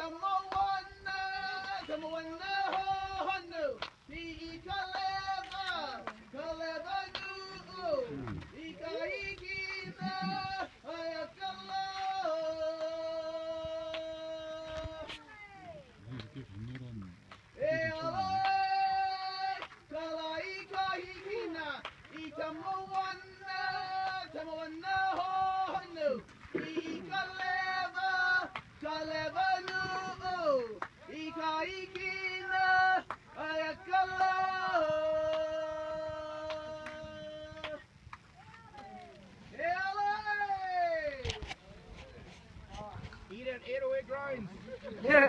Tell me when the whole new, he can live, can live. Eat an 808 grinds. Yeah.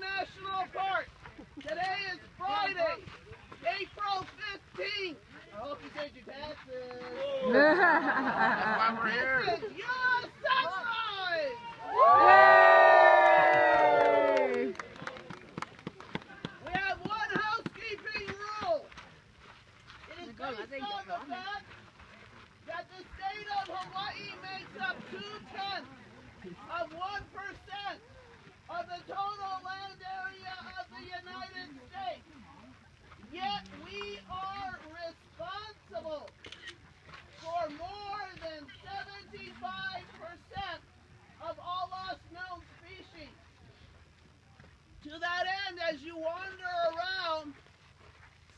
National Park. Today is Friday, April 15th. I hope you your taxes. Why we're here? The fact that the state of Hawaii makes up two-tenths of 1% of the total land area of the United States. Yet we are responsible for more than 75% of all lost known species. To that end, as you wander around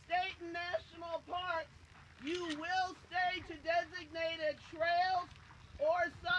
state and national parks, you will stay to designated trails or some